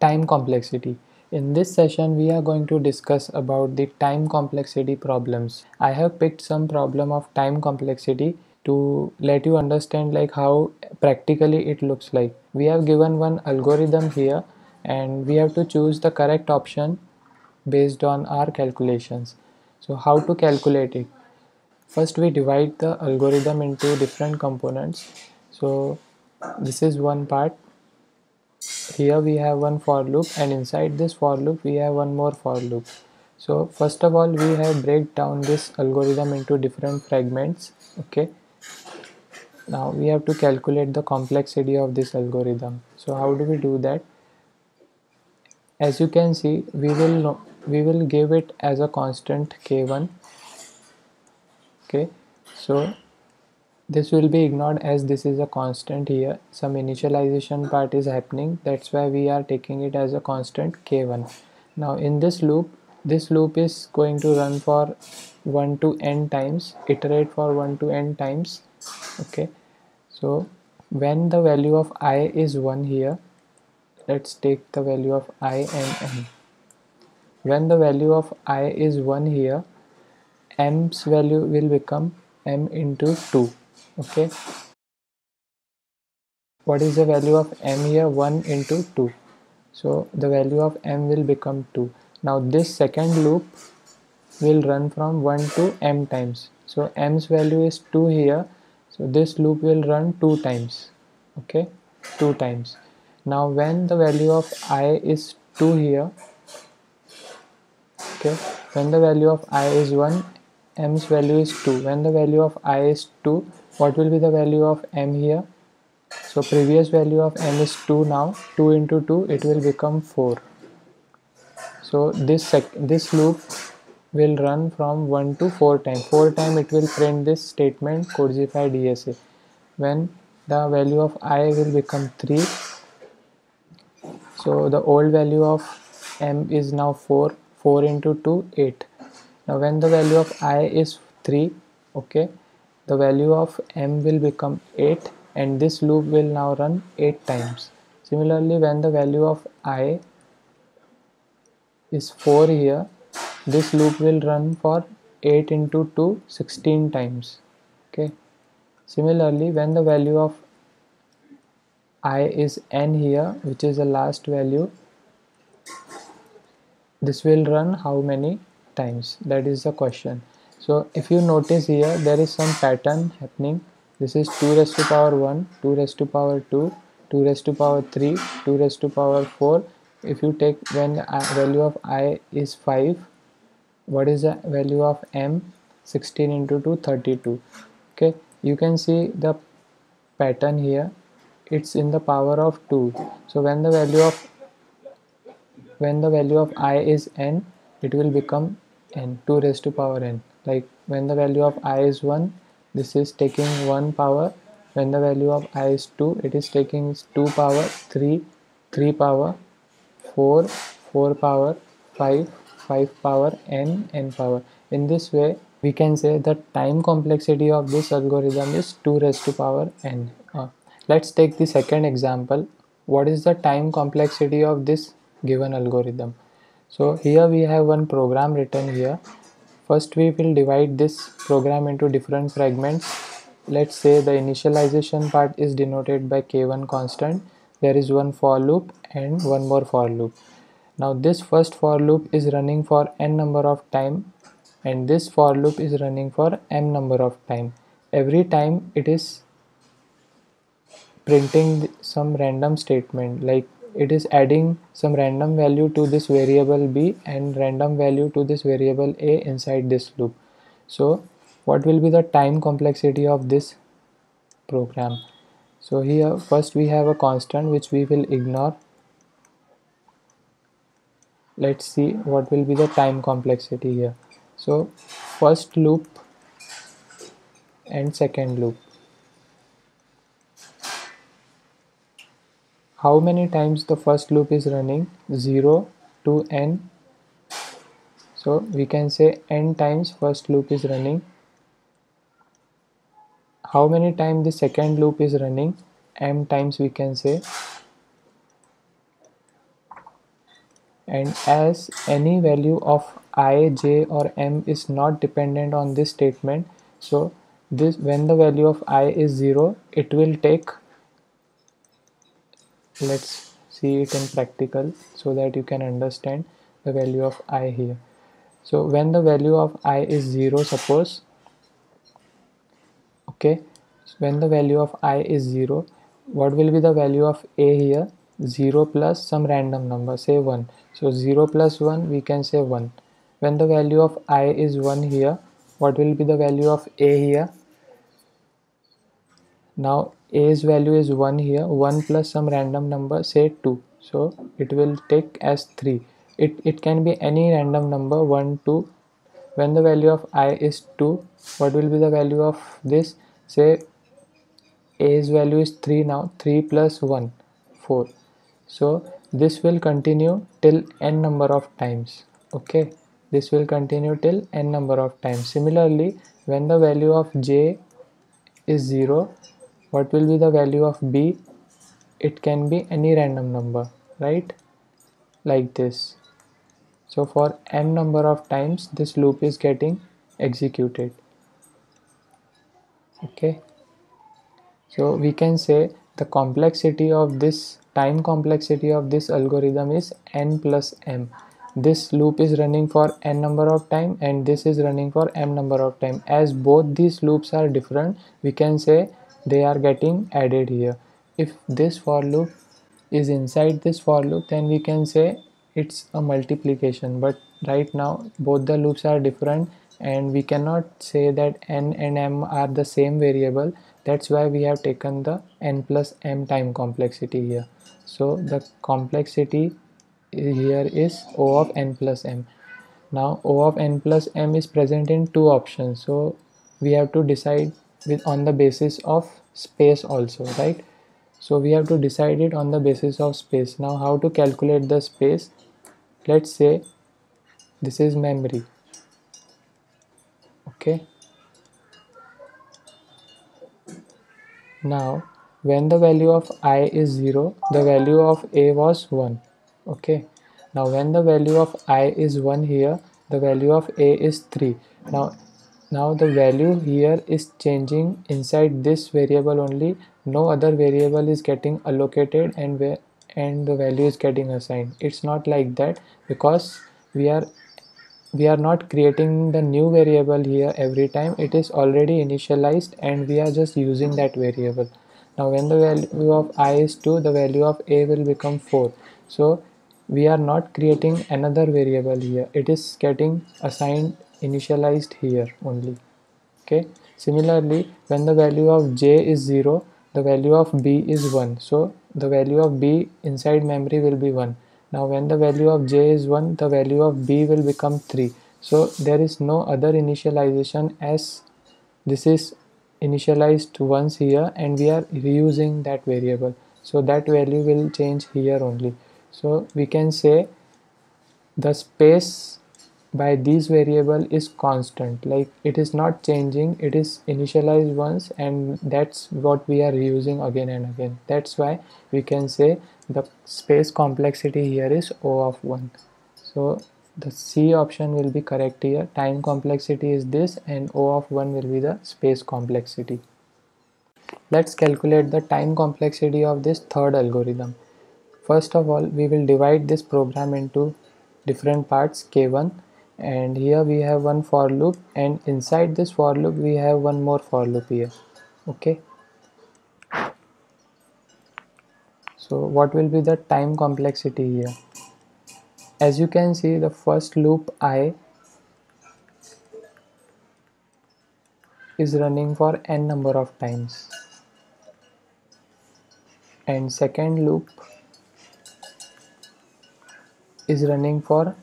time complexity. In this session we are going to discuss about the time complexity problems. I have picked some problem of time complexity to let you understand like how practically it looks like. We have given one algorithm here and we have to choose the correct option based on our calculations. So how to calculate it? First we divide the algorithm into different components. So this is one part here we have one for loop and inside this for loop we have one more for loop. So first of all we have break down this algorithm into different fragments okay? Now we have to calculate the complexity of this algorithm. So how do we do that? As you can see we will we will give it as a constant k1 okay? So this will be ignored as this is a constant here. Some initialization part is happening. That's why we are taking it as a constant k1 now in this loop this loop is going to run for 1 to n times iterate for 1 to n times okay? So when the value of i is 1 here let's take the value of i and m when the value of i is 1 here m's value will become m into 2 okay. What is the value of m here? 1 into 2 so the value of m will become 2 now this second loop will run from 1 to m times. So m's value is 2 here. So this loop will run 2 times. Okay? 2 times. Now when the value of i is 2 here okay? When the value of i is 1 m's value is 2 when the value of i is 2 what will be the value of m here? So previous value of m is 2 now. 2 into 2 it will become 4 so this this loop will run from 1 to 4 time. 4 time it will print this statement Codzify DSA when the value of i will become 3 so the old value of m is now 4 4 into 2 8 now when the value of i is 3 okay the value of m will become 8 and this loop will now run 8 times. Similarly when the value of i is 4 here this loop will run for 8 into 2 16 times okay? Similarly when the value of i is n here which is the last value this will run how many times? That is the question so if you notice here there is some pattern happening. This is 2 raised to power 1 2 raised to power 2 2 raised to power 3 2 raised to power 4 if you take when the value of i is 5 what is the value of m? 16 into 2 32 okay you can see the pattern here. It's in the power of 2 so when the value of when the value of i is n it will become n 2 raised to power n like when the value of i is 1 this is taking 1 power. When the value of i is 2 it is taking 2 power 3 3 power 4 4 power 5 5 power n n power. In this way we can say the time complexity of this algorithm is 2 raised to power n. Uh, let's take the second example. What is the time complexity of this given algorithm? So here we have one program written here First we will divide this program into different fragments. Let's say the initialization part is denoted by k1 constant. There is one for loop and one more for loop. Now this first for loop is running for n number of time and this for loop is running for m number of time. Every time it is printing some random statement like it is adding some random value to this variable b and random value to this variable a inside this loop. So what will be the time complexity of this program? So here first we have a constant which we will ignore. Let's see what will be the time complexity here. So first loop and second loop how many times the first loop is running? 0 to n. So we can say n times first loop is running. How many times the second loop is running? M times we can say. And as any value of i j or m is not dependent on this statement so this when the value of i is 0 it will take let's see it in practical so that you can understand the value of i here. So when the value of i is 0 suppose okay when the value of i is 0 what will be the value of a here? 0 plus some random number say 1 so 0 plus 1 we can say 1 when the value of i is 1 here what will be the value of a here now a's value is 1 here. 1 plus some random number say 2 so it will take as 3 it, it can be any random number 1 2 when the value of i is 2 what will be the value of this? Say a's value is 3 now. 3 plus 1 4 so this will continue till n number of times. Okay? This will continue till n number of times. Similarly when the value of j is 0 what will be the value of b? It can be any random number right? Like this. So for m number of times this loop is getting executed. Okay. So we can say the complexity of this time complexity of this algorithm is n plus m. This loop is running for n number of time and this is running for m number of time. As both these loops are different we can say they are getting added here. If this for loop is inside this for loop then we can say it's a multiplication. But right now both the loops are different and we cannot say that n and m are the same variable. That's why we have taken the n plus m time complexity here. So the complexity here is o of n plus m. Now o of n plus m is present in two options. So we have to decide with on the basis of space also right? So we have to decide it on the basis of space. Now how to calculate the space? Let's say this is memory okay? Now when the value of i is 0 the value of a was 1 okay? Now when the value of i is 1 here the value of a is 3 now now the value here is changing. Inside this variable only no other variable is getting allocated and and the value is getting assigned. It's not like that because we are we are not creating the new variable here every time. It is already initialized and we are just using that variable. Now when the value of i is 2 the value of a will become 4 so we are not creating another variable here. It is getting assigned initialized here only. Okay? Similarly when the value of j is 0 the value of b is 1 so the value of b inside memory will be 1 now when the value of j is 1 the value of b will become 3 so there is no other initialization as this is initialized once here and we are reusing that variable. So that value will change here only. So we can say the space by this variable is constant. Like it is not changing it is initialized once and that's what we are using again and again. That's why we can say the space complexity here is o of 1 so the c option will be correct here. Time complexity is this and o of 1 will be the space complexity. Let's calculate the time complexity of this third algorithm. First of all we will divide this program into different parts k1 and here we have one for loop and inside this for loop we have one more for loop here okay? So what will be the time complexity here? As you can see the first loop i is running for n number of times. And second loop is running for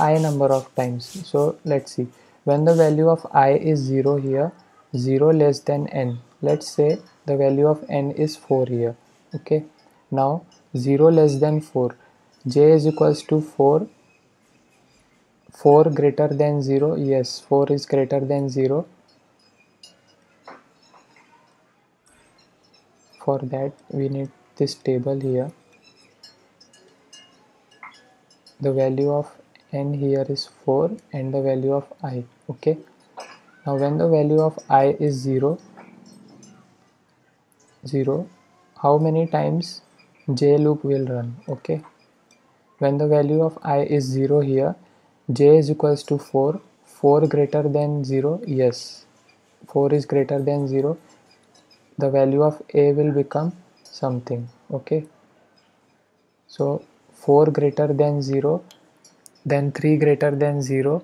i number of times. So let's see. When the value of i is 0 here 0 less than n. Let's say the value of n is 4 here. Okay. Now 0 less than 4 j is equals to 4 4 greater than 0 yes 4 is greater than 0 for that we need this table here. The value of n here is 4 and the value of i okay? Now when the value of i is 0 0 how many times j loop will run okay? When the value of i is 0 here j is equals to 4 4 greater than 0 yes. 4 is greater than 0 the value of a will become something okay? So 4 greater than 0 then 3 greater than 0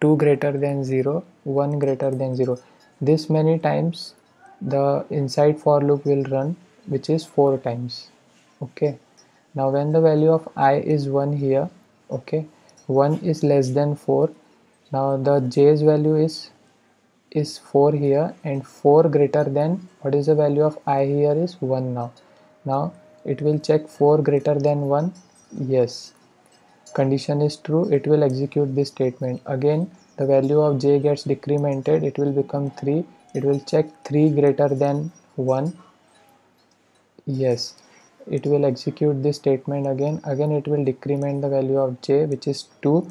2 greater than 0 1 greater than 0 this many times the inside for loop will run which is 4 times. Okay. Now when the value of i is 1 here okay 1 is less than 4 now the j's value is is 4 here and 4 greater than what is the value of i here is 1 now. Now it will check 4 greater than 1 yes condition is true it will execute this statement. Again the value of j gets decremented it will become 3 it will check 3 greater than 1 yes it will execute this statement again. Again it will decrement the value of j which is 2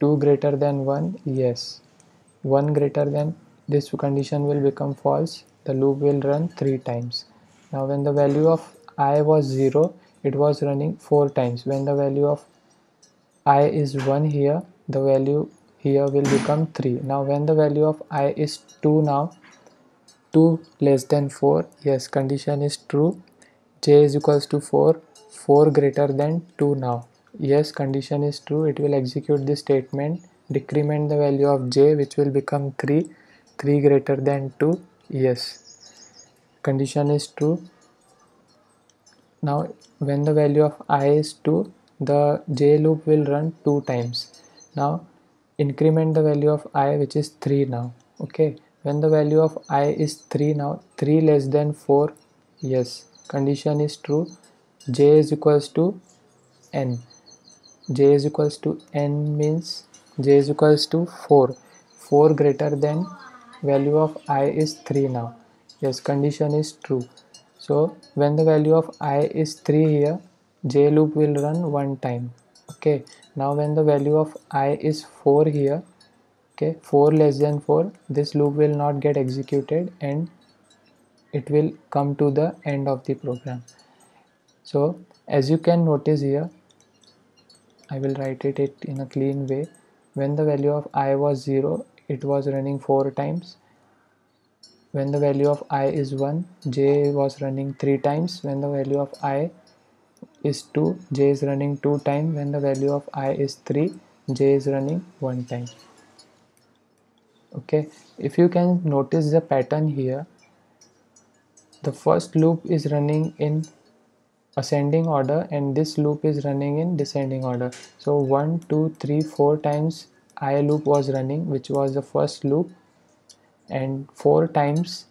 2 greater than 1 yes. 1 greater than this condition will become false. The loop will run three times. Now when the value of i was 0 it was running four times. When the value of i is 1 here the value here will become 3 now when the value of i is 2 now 2 less than 4 yes condition is true. J is equals to 4 4 greater than 2 now. Yes condition is true. It will execute this statement decrement the value of j which will become 3 3 greater than 2 yes. Condition is true. Now when the value of i is 2 the j loop will run two times. Now increment the value of i which is 3 now. Okay? When the value of i is 3 now 3 less than 4 yes. Condition is true. J is equals to n. J is equals to n means j is equals to 4 4 greater than value of i is 3 now. Yes condition is true. So when the value of i is 3 here j loop will run one time. Okay. Now when the value of i is 4 here okay 4 less than 4 this loop will not get executed and it will come to the end of the program. So as you can notice here I will write it, it in a clean way. When the value of i was 0 it was running 4 times. When the value of i is 1 j was running 3 times. When the value of i is 2 j is running 2 times when the value of i is 3 j is running 1 time. Okay if you can notice the pattern here the first loop is running in ascending order and this loop is running in descending order. So 1 2 3 4 times i loop was running which was the first loop and four times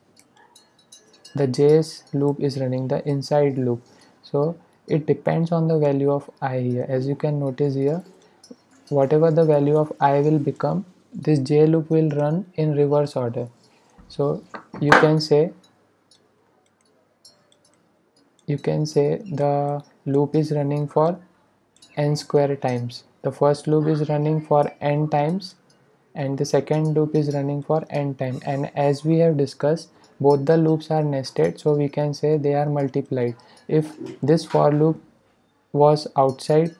the j's loop is running the inside loop. So it depends on the value of i here. As you can notice here whatever the value of i will become this j loop will run in reverse order. So you can say you can say the loop is running for n square times. The first loop is running for n times and the second loop is running for n time and as we have discussed both the loops are nested so we can say they are multiplied. If this for loop was outside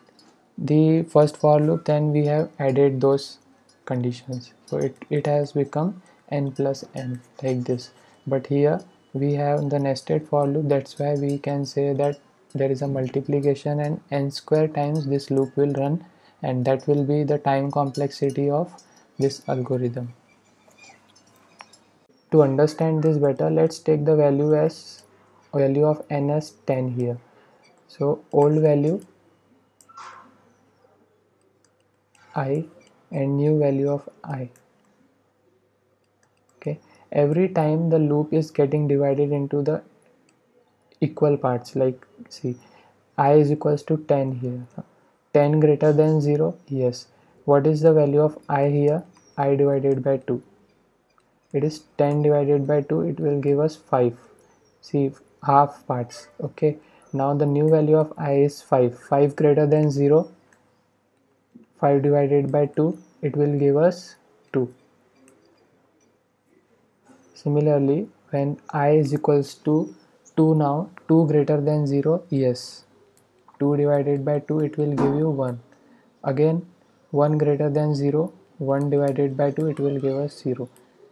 the first for loop then we have added those conditions. So it, it has become n plus n like this. But here we have the nested for loop. That's why we can say that there is a multiplication and n square times this loop will run and that will be the time complexity of this algorithm. To understand this better, let's take the value as value of n as 10 here. So old value i and new value of i. Okay, every time the loop is getting divided into the equal parts like see i is equals to 10 here. 10 greater than 0 yes. What is the value of i here? I divided by 2 it is 10 divided by 2 it will give us 5 see half parts okay? Now the new value of i is 5 5 greater than 0 5 divided by 2 it will give us 2 similarly when i is equals to 2 now 2 greater than 0 yes. 2 divided by 2 it will give you 1 again 1 greater than 0 1 divided by 2 it will give us 0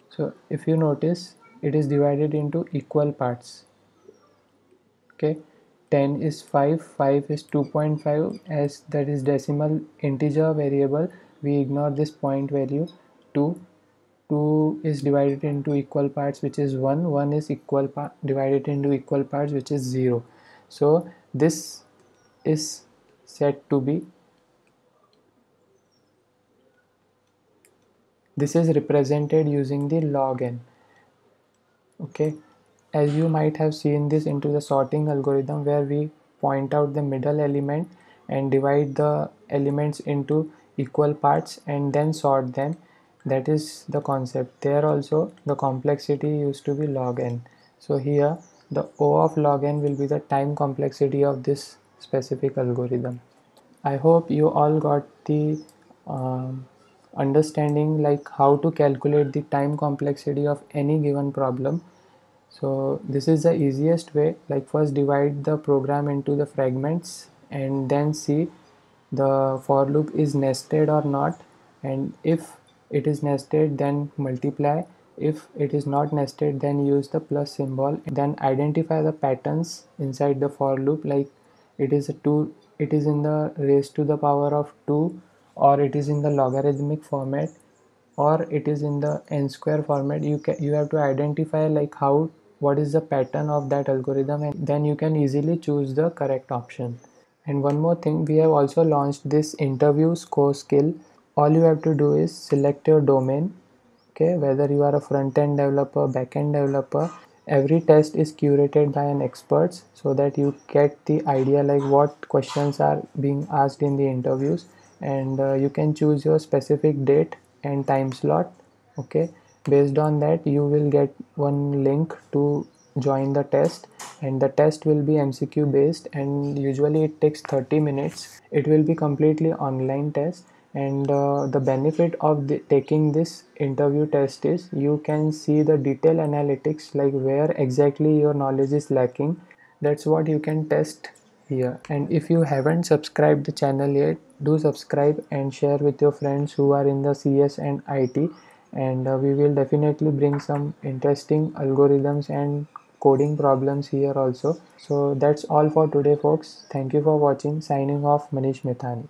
so if you notice it is divided into equal parts. Okay. 10 is 5 5 is 2.5 as that is decimal integer variable we ignore this point value. 2 2 is divided into equal parts which is 1 1 is equal part divided into equal parts which is 0 so this is said to be this is represented using the log n. Okay? As you might have seen this into the sorting algorithm where we point out the middle element and divide the elements into equal parts and then sort them. That is the concept. There also the complexity used to be log n. So here the o of log n will be the time complexity of this specific algorithm. I hope you all got the um, understanding like how to calculate the time complexity of any given problem. So this is the easiest way like first divide the program into the fragments and then see the for loop is nested or not. And if it is nested then multiply. If it is not nested then use the plus symbol. Then identify the patterns inside the for loop like it is a 2 it is in the raised to the power of 2 or it is in the logarithmic format or it is in the n square format you can you have to identify like how what is the pattern of that algorithm and then you can easily choose the correct option. And one more thing we have also launched this interview score skill. All you have to do is select your domain okay whether you are a front-end developer back-end developer. Every test is curated by an expert so that you get the idea like what questions are being asked in the interviews and uh, you can choose your specific date and time slot okay? Based on that you will get one link to join the test. And the test will be mcq based and usually it takes 30 minutes. It will be completely online test. And uh, the benefit of the, taking this interview test is you can see the detail analytics like where exactly your knowledge is lacking. That's what you can test here. And if you haven't subscribed the channel yet do subscribe and share with your friends who are in the cs and it and uh, we will definitely bring some interesting algorithms and coding problems here also. So that's all for today folks. Thank you for watching. Signing off Manish Methani